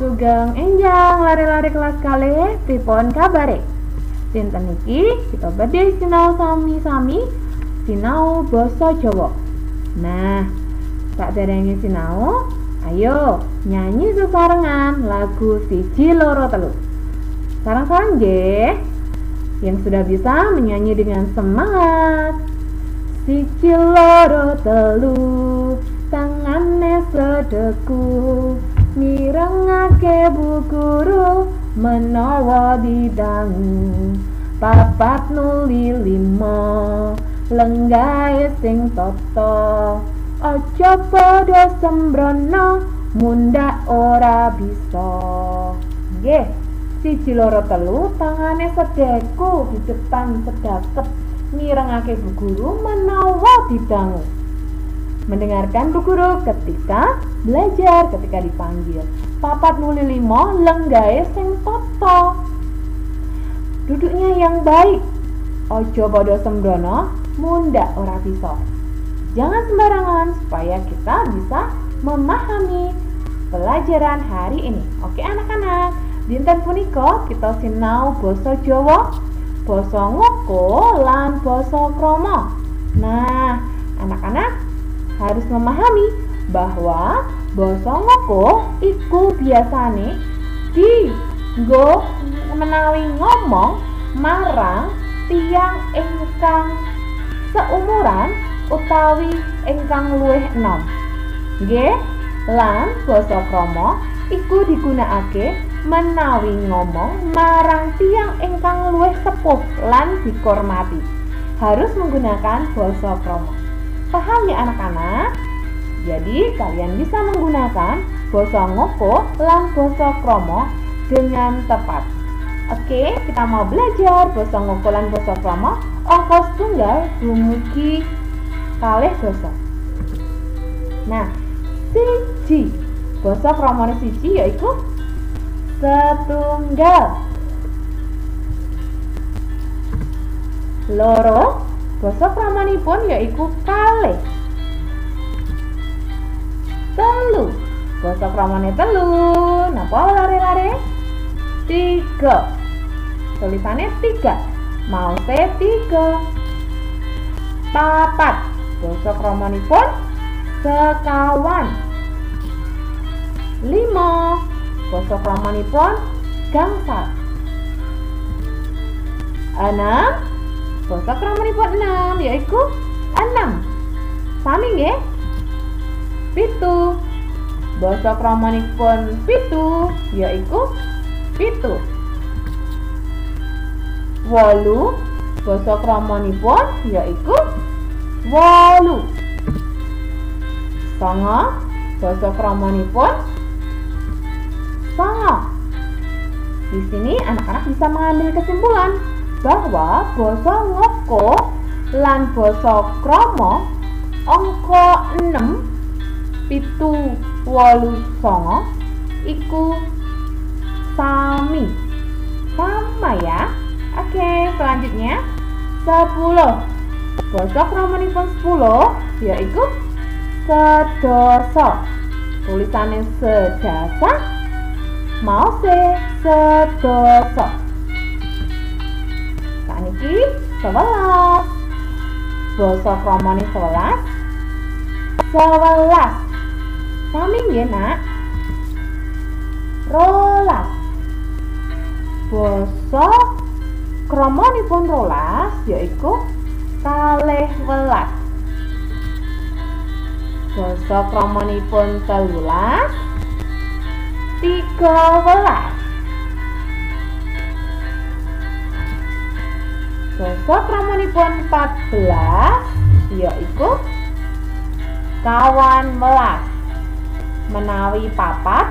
Sugeng enjang lari-lari kelas kali pripun kabare? Sinten iki kita badhe sinau sami-sami sinau basa Jawa. Nah, tak derenge sinau, ayo nyanyi sesarengan lagu siji loro telu. Sarang-sarang nggih. Yang sudah bisa menyanyi dengan semangat. Siji loro telu, tangane sedeku mirengake bu guru menawa didangu papat nuli limo lenggae sing toto aja padha sembrono munda ora bisa. Nggih siji loro telu tangane sedeku di depan sedakep. Mirengake bu guru menawa didangu mendengarkan bu guru ketika belajar ketika dipanggil. Papat nuli limo lenggae sing toto. Duduknya yang baik. Ojo bodo sembrono munda ora bisa. Jangan sembarangan supaya kita bisa memahami pelajaran hari ini. Oke anak-anak. Dinten punika kita sinau basa Jawa basa ngoko lan basa kromo nah anak-anak harus memahami bahwa basa ngoko iku biasane di go menawi ngomong marang tiang ingkang seumuran utawi ingkang luwih enom. Nggih, lan basa krama iku digunakake menawi ngomong marang tiang ingkang luwih sepuh lan dihormati. Harus menggunakan basa krama. Paham ya anak-anak? Jadi kalian bisa menggunakan basa ngoko lan basa kromo dengan tepat. Oke, kita mau belajar basa ngoko lan basa kromo. Ongkos tunggal dumugi kalih basa. Nah, siji basa kromone siji yaitu setunggal. Loro Basa pramanipun yaiku kalih. Telu. Basa pramane telu. Napa lare-lare? Tiga. Tulisannya tiga. Mause tiga. Papat. Basa pramanipun sekawan. Lima. Basa pramanipun gangsal. Enam basa kramanipun 6 yaiku 6 sami nggih pitu. Basa kramanipun pitu yaiku pitu. Wolu basa kramanipun yaiku wolu sanga. Basa kramanipun sanga. Di sini anak-anak bisa mengambil kesimpulan bahwa basa ngoko lan basa krama angka 6 pitu wolu songo iku sami. Sama ya. Oke selanjutnya. 10 basa kramanipun 10 yaitu sedoso tulisannya sedasa mau se sedoso 11 basa kramane 11 11 sami nggih nak rolas basa kramanipun rolas yaiku kalih welas. Basa kramanipun telulas. Tiga welas basa kramanipun 14 yaiku kawan melas menawi papat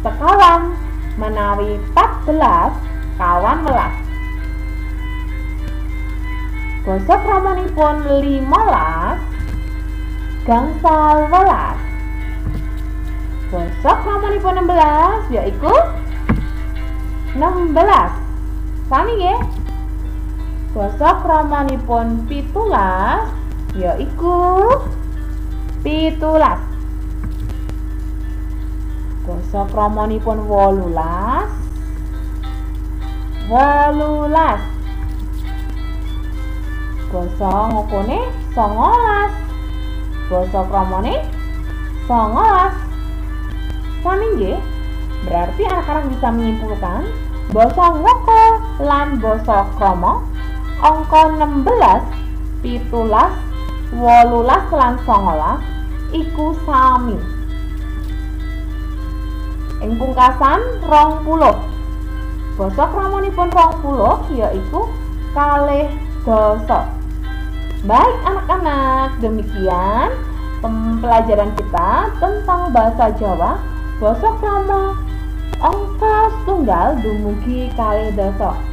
sekawan menawi 14 kawan melas. Basa kramanipun 15 gangsal welas. Basa kramanipun 16 yaiku 16 sami nggih basa kramanipun pitulas yaiku pitulas Basa kramanipun wolulas. Wolulas. Basa ngokone songolas. Basa kramane songolas. Sami? Berarti anak-anak bisa menyimpulkan basa ngoko lan basa krama angka 16, pitulas, wolulas lan songolas iku sami. Ing pungkasan rong puluh. Basa kramanipun rong puluh yaiku kalih dosa. Baik anak-anak, demikian pembelajaran kita tentang bahasa Jawa, basa krama angka setunggal dumugi kalih dasa.